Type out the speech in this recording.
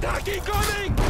Ducky coming!